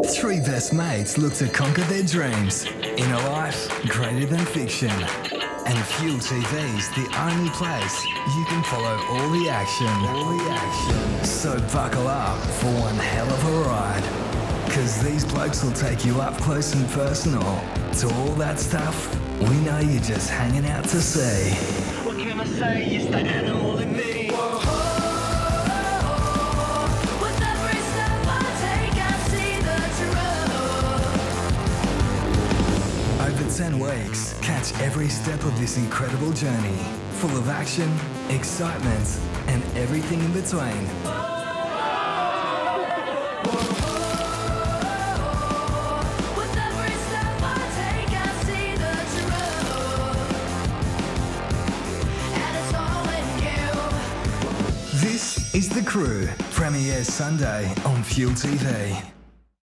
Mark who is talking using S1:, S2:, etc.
S1: Three best mates look to conquer their dreams in a life greater than fiction. And Fuel TV's the only place you can follow all the action. All the action. So buckle up for one hell of a ride. Cause these blokes will take you up close and personal to all that stuff we know you're just hanging out to see.
S2: What can I say?
S3: See the truth.
S1: Over 10 weeks, catch every step of this incredible journey, full of action, excitement, and everything in between.
S3: With every step I take, I see the truth. And it's all in you.
S1: This is The Crew, premieres Sunday on Fuel TV.